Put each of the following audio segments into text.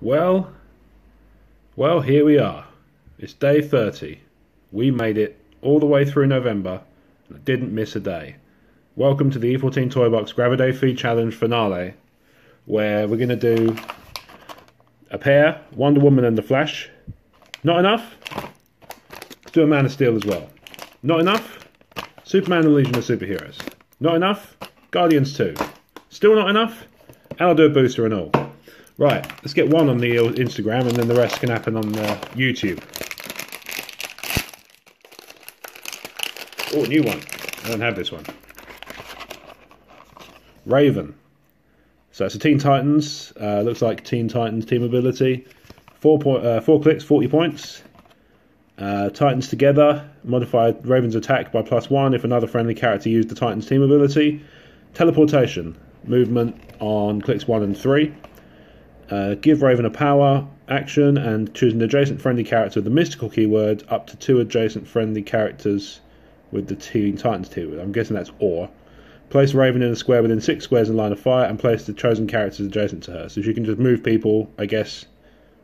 Well, well, here we are. It's day 30. We made it all the way through November and didn't miss a day. Welcome to the E14 Toy Box Gravaday Feed Challenge finale, where we're going to do a pair, Wonder Woman and the Flash. Not enough? Let's do a Man of Steel as well. Not enough? Superman and Legion of Superheroes. Not enough? Guardians 2. Still not enough? And I'll do a booster and all. Right, let's get one on the Instagram and then the rest can happen on uh, YouTube. Oh, new one. I don't have this one. Raven. So it's a Teen Titans. Uh, looks like Teen Titans team ability. Four point, uh, four clicks, forty points. Uh, Titans together. Modified Raven's attack by plus one if another friendly character used the Titans team ability. Teleportation. Movement on clicks one and three. Uh, give Raven a power action and choose an adjacent friendly character with the mystical keyword up to two adjacent friendly characters with the Teen Titans keyword. I'm guessing that's or. Place Raven in a square within six squares in line of fire and place the chosen characters adjacent to her. So she can just move people, I guess,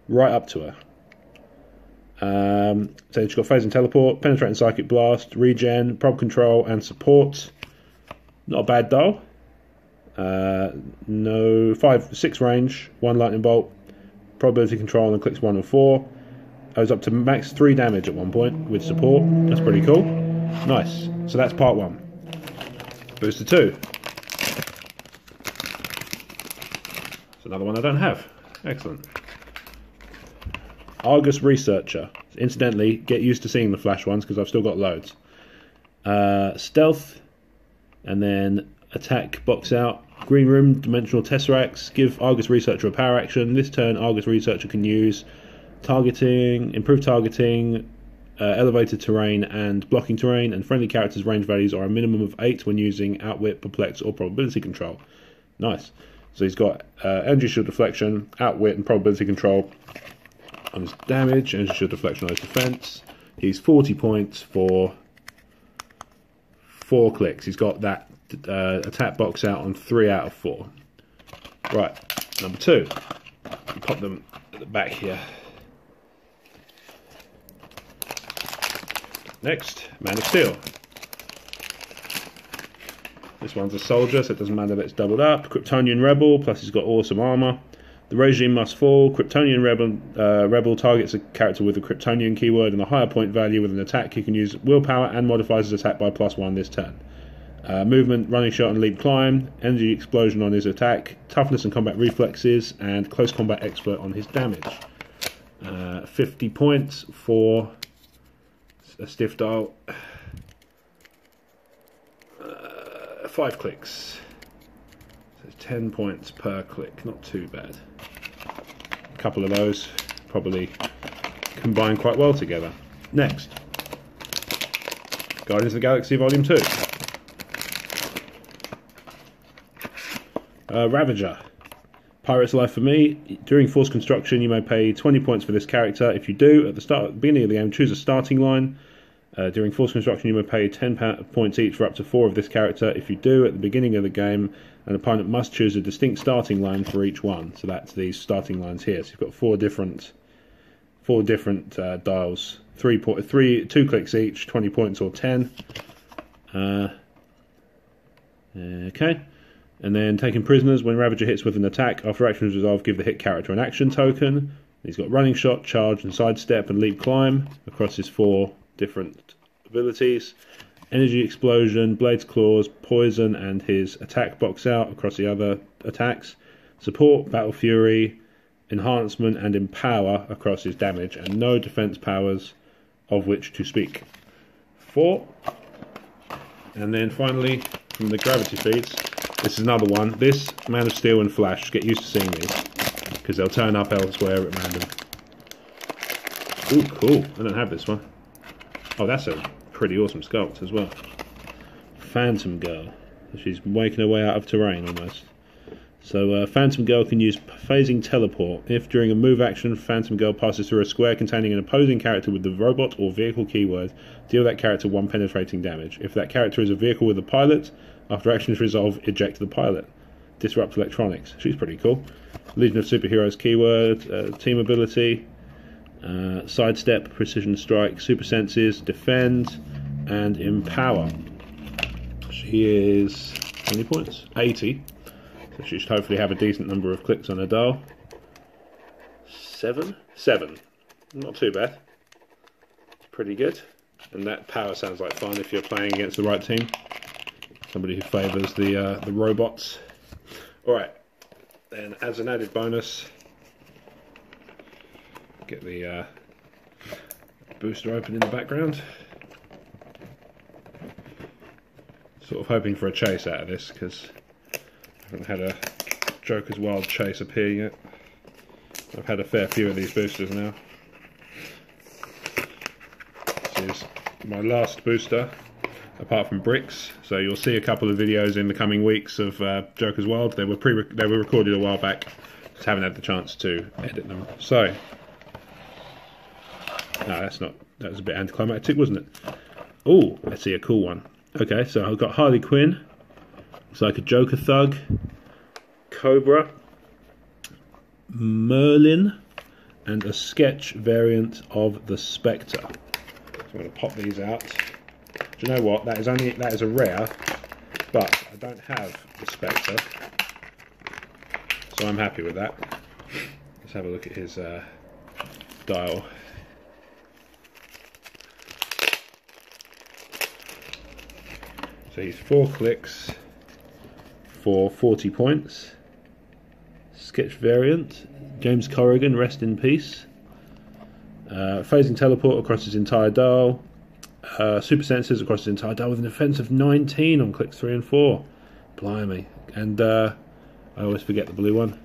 right up to her. Um, so she's got phase and teleport, penetrating psychic blast, regen, prob control, and support. Not a bad doll. Uh, no, five, six range, one lightning bolt, probability control, and clicks one and four. I was up to max three damage at one point with support. That's pretty cool. Nice. So that's part one. Booster two. It's another one I don't have. Excellent. Argus Researcher. Incidentally, get used to seeing the flash ones because I've still got loads. Uh, stealth, and then attack box out. Green Room, Dimensional Tesseracts. Give Argus Researcher a power action. This turn, Argus Researcher can use targeting, improved targeting, uh, elevated terrain, and blocking terrain. And friendly characters' range values are a minimum of 8 when using Outwit, Perplex, or Probability Control. Nice. So he's got uh, Energy Shield Deflection, Outwit, and Probability Control on his damage, Energy Shield Deflection on his defense. He's 40 points for 4 clicks. He's got that uh, attack box out on three out of four. Right, number two. Pop them at the back here. Next, Man of Steel. This one's a soldier, so it doesn't matter that it's doubled up. Kryptonian Rebel, plus he's got awesome armor. The regime must fall. Kryptonian Rebel, uh, Rebel targets a character with a Kryptonian keyword and a higher point value with an attack. He can use willpower and modifies his attack by plus one this turn. Uh, movement, running shot, and leap climb. Energy explosion on his attack. Toughness and combat reflexes. And close combat expert on his damage. Uh, 50 points for a stiff dial. Uh, five clicks. So 10 points per click. Not too bad. Couple of those probably combine quite well together. Next. Guardians of the Galaxy Volume 2. Uh, Ravager. Pirate's Life for me. During force construction, you may pay 20 points for this character. If you do, at the start, beginning of the game, choose a starting line. Uh, during force construction, you may pay 10 points each for up to four of this character. If you do, at the beginning of the game, an opponent must choose a distinct starting line for each one. So that's these starting lines here. So you've got four different, four different uh, dials. Three, po- three, two clicks each, 20 points or 10. Uh, okay. And then taking prisoners when Ravager hits with an attack. After action is resolved, give the hit character an action token. He's got running shot, charge, and sidestep, and leap climb across his four different abilities. Energy explosion, blades claws, poison, and his attack box out across the other attacks. Support, battle fury, enhancement, and empower across his damage, and no defense powers of which to speak. Four. And then finally, from the gravity feeds, this is another one. This, Man of Steel and Flash, get used to seeing these. Because they'll turn up elsewhere at random. Ooh, cool. I don't have this one. Oh, that's a pretty awesome sculpt as well. Phantom Girl. She's waking her way out of terrain almost. So uh, Phantom Girl can use phasing teleport. If during a move action, Phantom Girl passes through a square containing an opposing character with the robot or vehicle keyword, deal that character one penetrating damage. If that character is a vehicle with a pilot, after action is resolved, eject the pilot. disrupt electronics. She's pretty cool. Legion of Superheroes keyword, uh, team ability, uh, sidestep, precision strike, super senses, defend, and empower. She is how many points? 80. So she should hopefully have a decent number of clicks on her dial. Seven? Seven. Not too bad. Pretty good. And that power sounds like fun if you're playing against the right team. Somebody who favours the uh, the robots. Alright. Then as an added bonus, get the uh, booster open in the background. Sort of hoping for a chase out of this because I haven't had a Joker's Wild chase appear yet. I've had a fair few of these boosters now. This is my last booster, apart from bricks. So you'll see a couple of videos in the coming weeks of uh, Joker's Wild. They were pre they were recorded a while back. Just haven't had the chance to edit them. So no, that's not. That was a bit anticlimactic, wasn't it? Oh, let's see a cool one. Okay, so I've got Harley Quinn. Looks like a Joker thug. Kobra. Merlyn. And a sketch variant of the Spectre. So I'm going to pop these out. Do you know what? That is only that is a rare, but I don't have the Spectre, so I'm happy with that. Let's have a look at his uh, dial. So he's four clicks for 40 points. Sketch variant. James Corrigan, rest in peace. Uh, phasing teleport across his entire dial. Uh, super senses across his entire dial with an offense of 19 on clicks 3 and 4. Blimey. And uh, I always forget the blue one.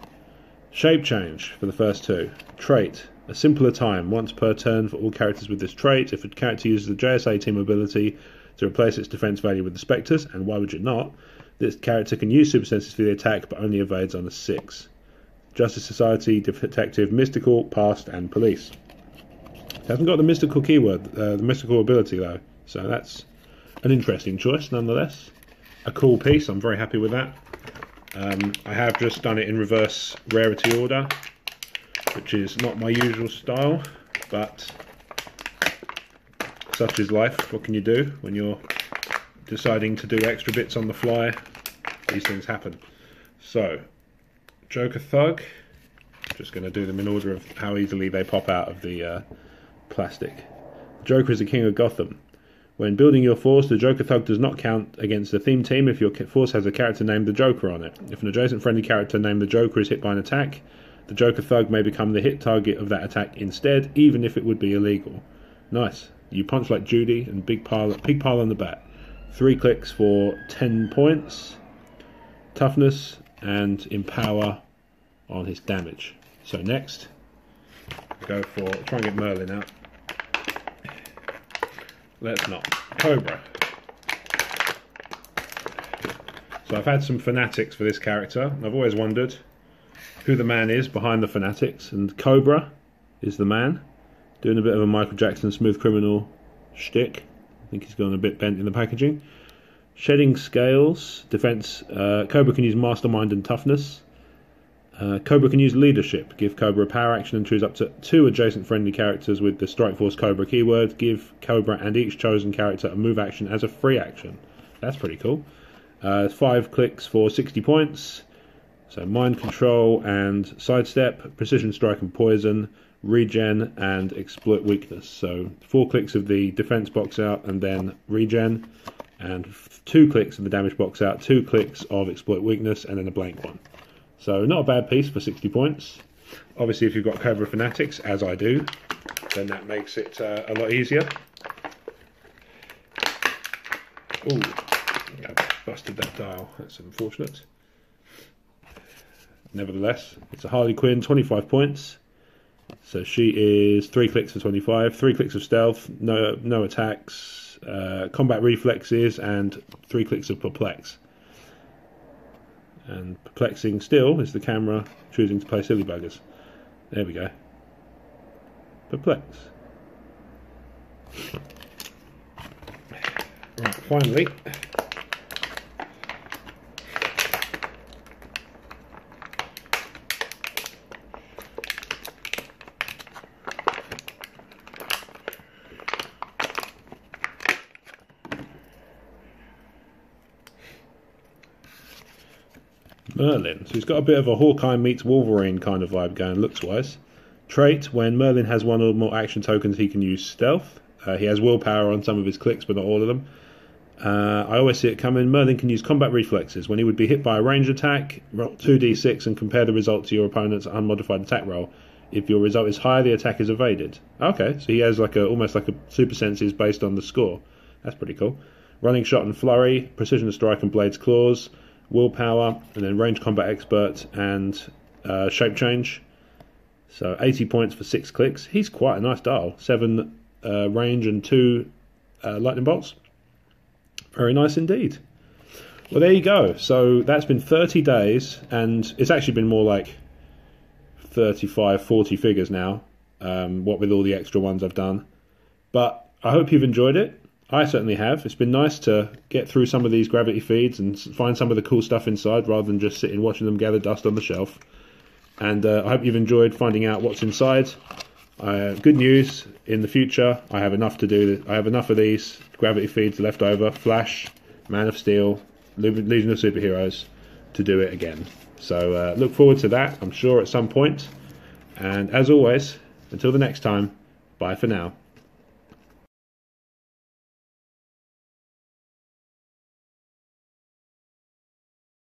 Shape change for the first two. Trait. A simpler time, once per turn for all characters with this trait. If a character uses the JSA team ability, to replace its defense value with the Spectres, and why would you not? This character can use super senses for the attack, but only evades on a 6. Justice Society, Detective, Mystical, Past, and Police. It hasn't got the mystical keyword, uh, the mystical ability though, so that's an interesting choice nonetheless. A cool piece, I'm very happy with that. Um, I have just done it in reverse rarity order, which is not my usual style, but such is life. What can you do when you're deciding to do extra bits on the fly? These things happen. So, Joker Thug. Just going to do them in order of how easily they pop out of the uh, plastic. Joker is the king of Gotham. When building your force, the Joker Thug does not count against the theme team if your force has a character named the Joker on it. If an adjacent friendly character named the Joker is hit by an attack, the Joker Thug may become the hit target of that attack instead, even if it would be illegal. Nice. You punch like Judy and big pile, big pile on the bat. Three clicks for 10 points. Toughness and empower on his damage. So next, go for, try and get Merlyn out. Let's not. Kobra. So I've had some fanatics for this character. I've always wondered who the man is behind the fanatics, and Kobra is the man doing a bit of a Michael Jackson smooth criminal shtick. I think he's gone a bit bent in the packaging. Shedding scales, defense. Uh, Kobra can use mastermind and toughness. Uh, Kobra can use leadership. Give Kobra a power action and choose up to two adjacent friendly characters with the Strike Force Kobra keyword. Give Kobra and each chosen character a move action as a free action. That's pretty cool. Uh, five clicks for 60 points. So mind control and sidestep, precision strike and poison regen and exploit weakness. So four clicks of the defense box out and then regen, and two clicks of the damage box out, two clicks of exploit weakness, and then a blank one. So not a bad piece for 60 points. Obviously, if you've got Kobra Fanatics, as I do, then that makes it uh, a lot easier. Ooh, I busted that dial. That's unfortunate. Nevertheless, it's a Harley Quinn, 25 points. So she is three clicks for 25, three clicks of stealth, no no attacks, uh, combat reflexes, and three clicks of perplex. And perplexing still is the camera choosing to play silly buggers. There we go. Perplex. Right, finally, Merlyn. So he's got a bit of a Hawkeye meets Wolverine kind of vibe going, looks wise. Trait when Merlyn has one or more action tokens, he can use stealth. Uh, he has willpower on some of his clicks, but not all of them. Uh, I always see it coming. Merlyn can use combat reflexes. When he would be hit by a ranged attack, roll 2d6 and compare the result to your opponent's unmodified attack roll. If your result is higher, the attack is evaded. Okay, so he has like a almost like a super senses based on the score. That's pretty cool. Running shot and flurry, precision strike and blades claws, willpower, and then range combat expert and uh, shape change. So 80 points for six clicks. He's quite a nice dial. Seven uh, range and two uh, lightning bolts. Very nice indeed. Well, there you go. So that's been 30 days, and it's actually been more like 35, 40 figures now, um, what with all the extra ones I've done. But I hope you've enjoyed it. I certainly have. It's been nice to get through some of these gravity feeds and find some of the cool stuff inside rather than just sitting watching them gather dust on the shelf. And uh, I hope you've enjoyed finding out what's inside. Uh, good news in the future, I have enough to do. I have enough of these gravity feeds left over. Flash, Man of Steel, Legion of Superheroes to do it again. So uh, look forward to that. I'm sure at some point. And as always, until the next time, bye for now.